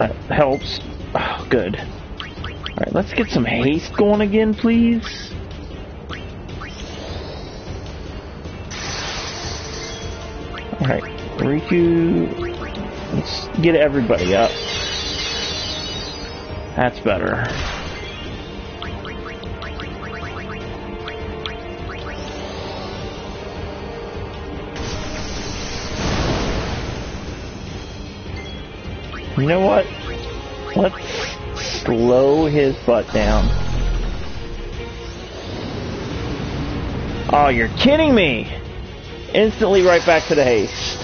That helps. Oh, good. Alright, let's get some haste going again, please. Alright, Rikku. Let's get everybody up. That's better. You know what? Let's slow his butt down. Oh, you're kidding me! Instantly right back to the haste.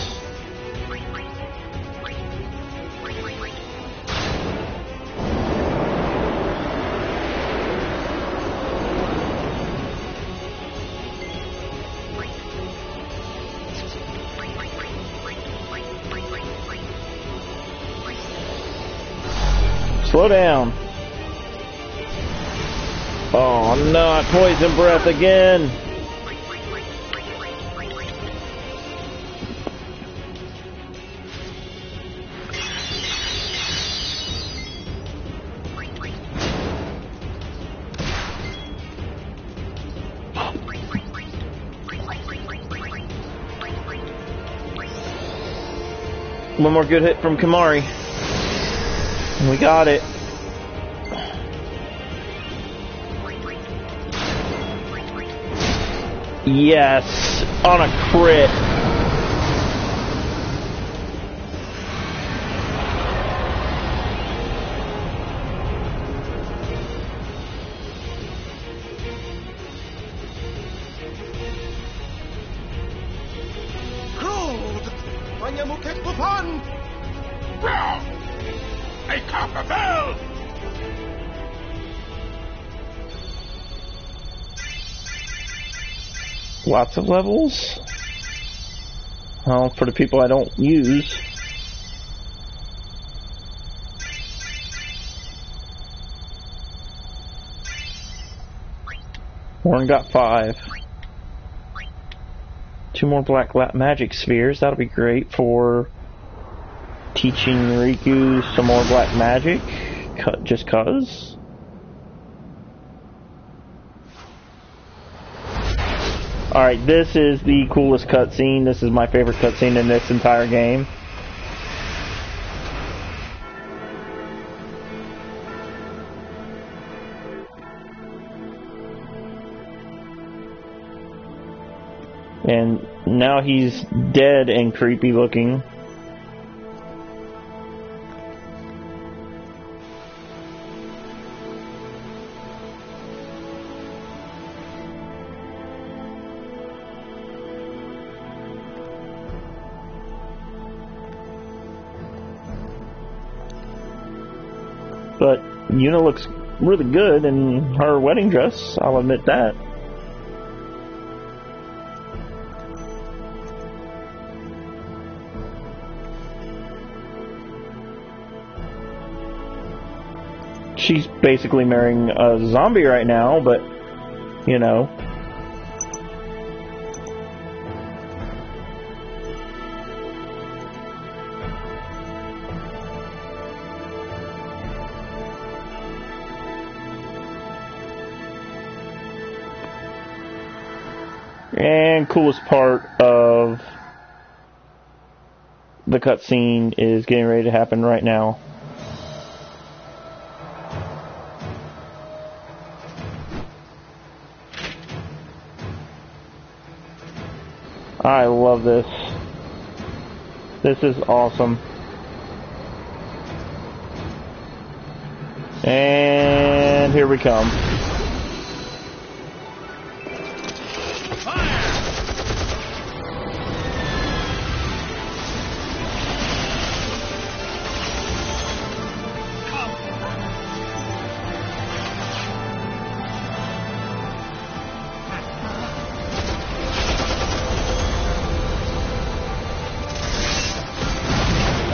Slow down. Oh, not poison breath again. One more good hit from We got it. Yes, on a crit. Crude! Manyamukit Pupan! A copper bell! Lots of levels. Well, for the people I don't use. Warren got five. Two more black magic spheres. That'll be great for teaching Rikku some more black magic. Just cause. Alright, this is the coolest cutscene. This is my favorite cutscene in this entire game. And now he's dead and creepy looking. But Yuna looks really good in her wedding dress, I'll admit that. She's basically marrying a zombie right now, but, you know. And coolest part of the cutscene is getting ready to happen right now. I love this. This is awesome. And here we come.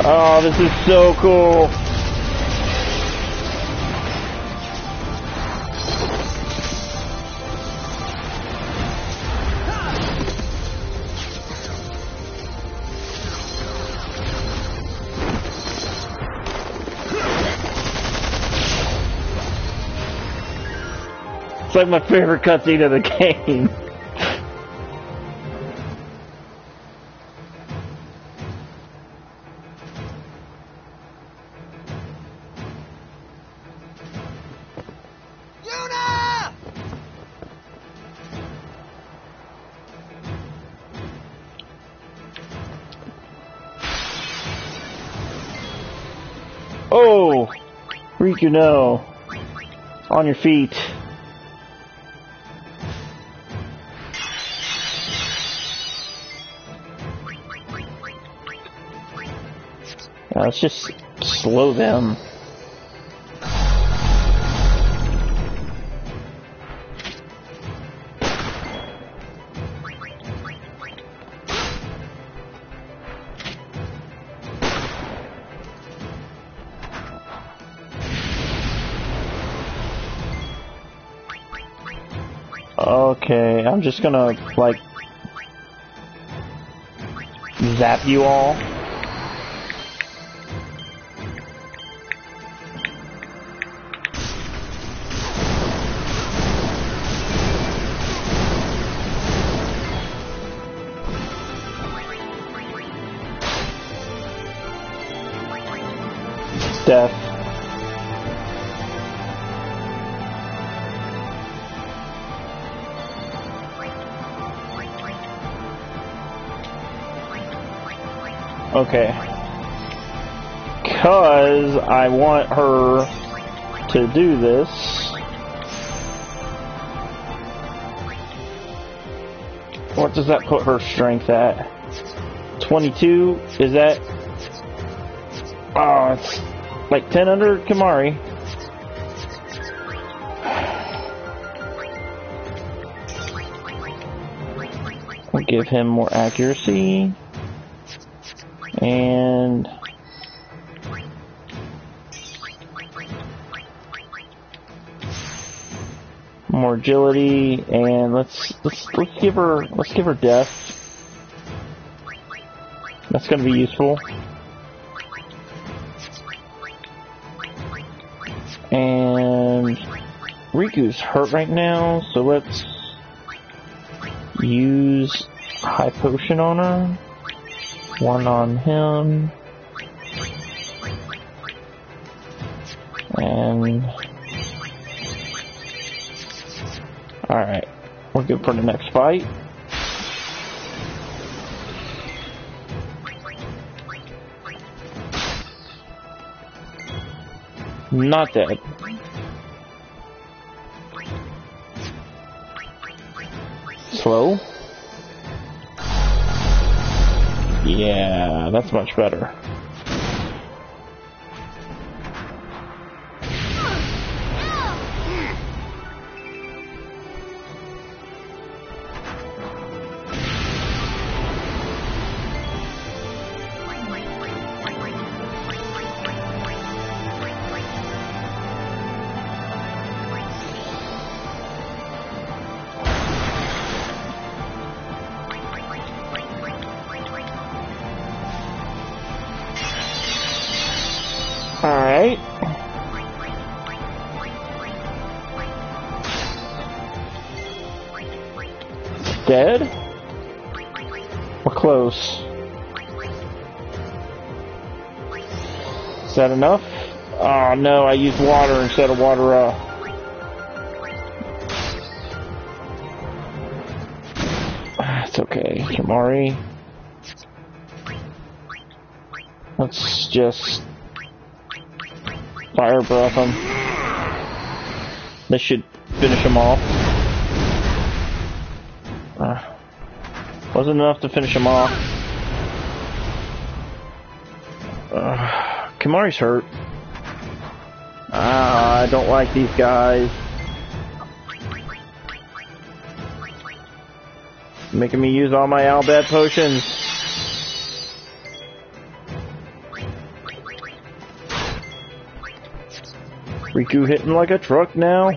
Oh, this is so cool. Like my favorite cutscene of the game. Oh! Rikku, no. On your feet. Let's just slow them. Okay, I'm just gonna, like, zap you all. Death. Okay. Cause I want her to do this. What does that put her strength at? 22? Is that... Oh, it's like 10 under Kimahri. We'll give him more accuracy. And more agility and let's let's let's give her let's give her death. That's gonna be useful. And Rikku's hurt right now, so let's use high potion on her. One on him. And... Alright. We're good for the next fight. Not dead. Slow. Yeah, that's much better. Dead? We're close. Is that enough? Oh no, I used water instead of water up. It's okay, Kimahri. Let's just fire breath him. This should finish him off. Wasn't enough to finish him off. Uh, Kimahri's hurt. Ah, I don't like these guys. Making me use all my Al Bhed potions. Rikku hitting like a truck now.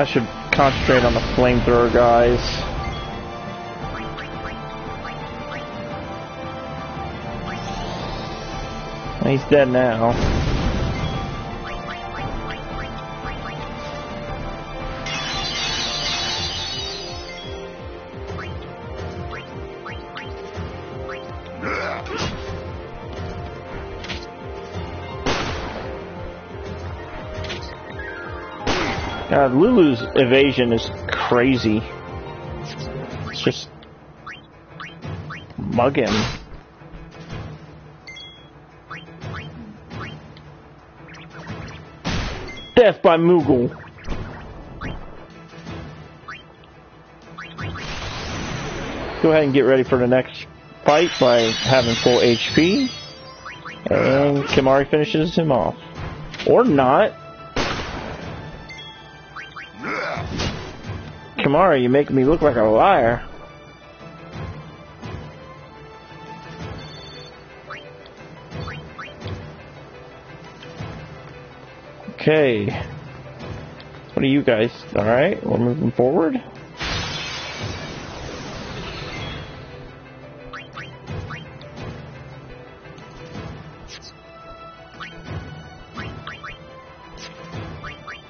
I should concentrate on the flamethrower guys. He's dead now. God, Lulu's evasion is crazy. It's just mug him. Death by Moogle. Go ahead and get ready for the next fight by having full HP. And Kimahri finishes him off. Or not. Kimahri, you make me look like a liar. Okay. What are you guys? Alright, we're moving forward.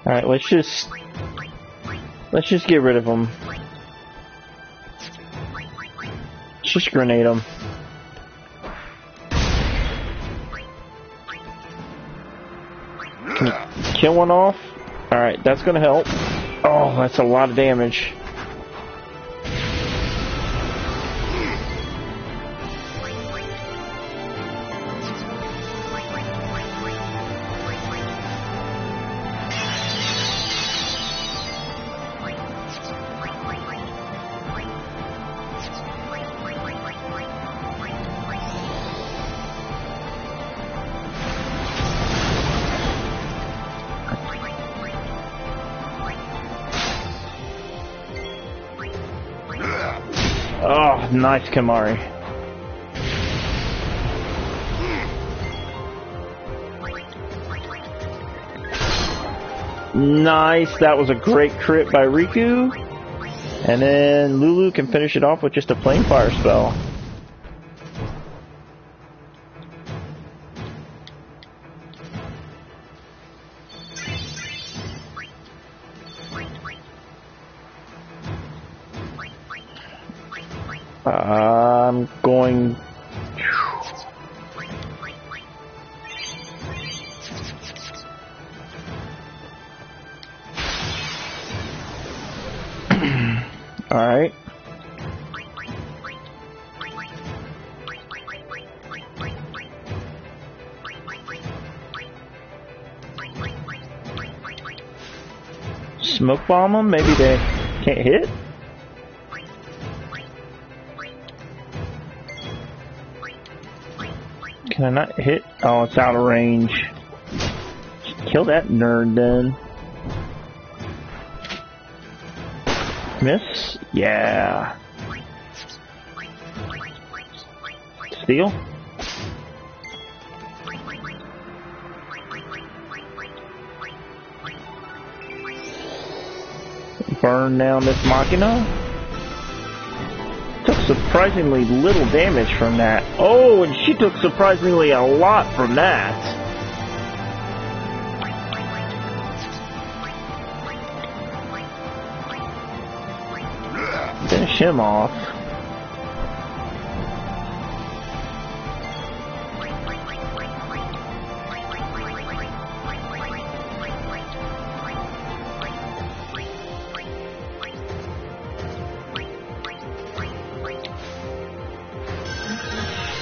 Alright, let's just... Let's just get rid of them. Let's just grenade them. Kill one off. Alright, that's gonna help. Oh, that's a lot of damage. Nice Kimahri. Nice, that was a great crit by Rikku. And then Lulu can finish it off with just a flame fire spell. All right. Smoke bomb them? Maybe they can't hit? Can I not hit? Oh, it's out of range. Kill that nerd then. Miss? Yeah. Steal? Burn down this Machina? Took surprisingly little damage from that. Oh, and she took surprisingly a lot from that. Finish him off.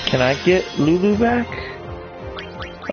Can I get Lulu back?